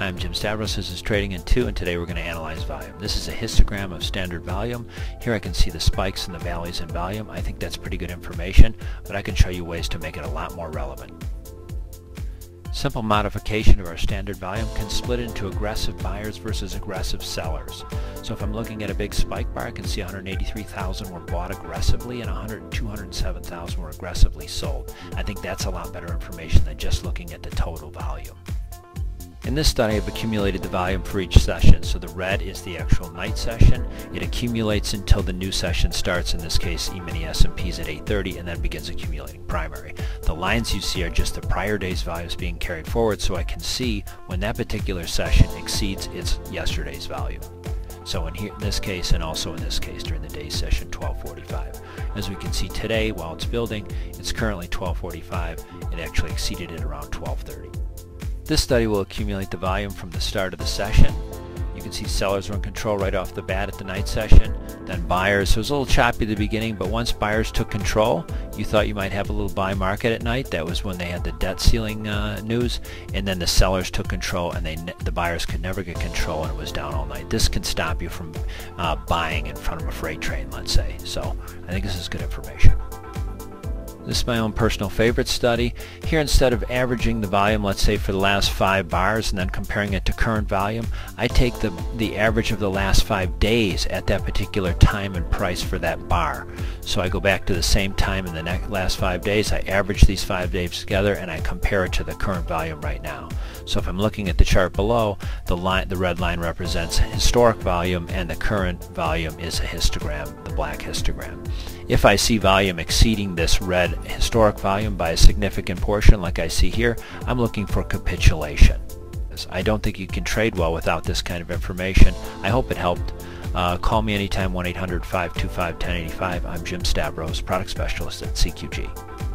I'm Jim Stavros. This is Trading in 2 and today we're going to analyze volume. This is a histogram of standard volume. Here I can see the spikes and the valleys in volume. I think that's pretty good information, but I can show you ways to make it a lot more relevant. Simple modification of our standard volume can split into aggressive buyers versus aggressive sellers. So if I'm looking at a big spike bar, I can see 183,000 were bought aggressively and 100, 207,000 were aggressively sold. I think that's a lot better information than just looking at the total volume. In this study I've accumulated the volume for each session. So the red is the actual night session. It accumulates until the new session starts, in this case E-mini S&Ps at 8.30 and then begins accumulating primary. The lines you see are just the prior day's volumes being carried forward so I can see when that particular session exceeds its yesterday's volume. So in, here, in this case and also in this case during the day session 1245. As we can see today while it's building, it's currently 1245. It actually exceeded it around 1230. This study will accumulate the volume from the start of the session. You can see sellers were in control right off the bat at the night session. Then buyers, so it was a little choppy at the beginning, but once buyers took control, you thought you might have a little buy market at night. That was when they had the debt ceiling uh, news. And then the sellers took control and they the buyers could never get control and it was down all night. This can stop you from uh, buying in front of a freight train, let's say. So I think this is good information. This is my own personal favorite study. Here instead of averaging the volume, let's say for the last five bars and then comparing it to current volume, I take the, the average of the last five days at that particular time and price for that bar. So I go back to the same time in the last five days, I average these five days together and I compare it to the current volume right now. So if I'm looking at the chart below, the, line, the red line represents historic volume and the current volume is a histogram, the black histogram. If I see volume exceeding this red historic volume by a significant portion like I see here, I'm looking for capitulation. I don't think you can trade well without this kind of information. I hope it helped. Uh, call me anytime 1-800-525-1085. I'm Jim Stavros, product specialist at CQG.